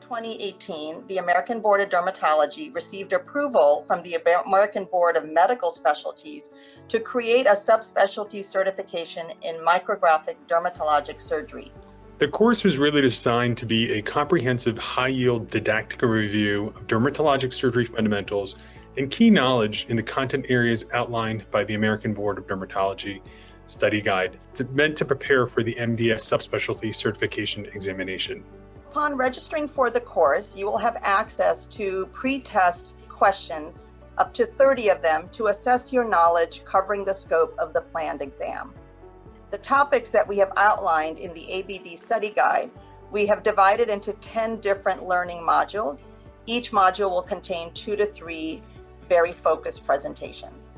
2018, the American Board of Dermatology received approval from the American Board of Medical Specialties to create a subspecialty certification in micrographic dermatologic surgery. The course was really designed to be a comprehensive, high yield didactic review of dermatologic surgery fundamentals and key knowledge in the content areas outlined by the American Board of Dermatology study guide. It's meant to prepare for the MDS subspecialty certification examination. Upon registering for the course, you will have access to pre-test questions, up to 30 of them, to assess your knowledge covering the scope of the planned exam. The topics that we have outlined in the ABD study guide, we have divided into 10 different learning modules. Each module will contain two to three very focused presentations.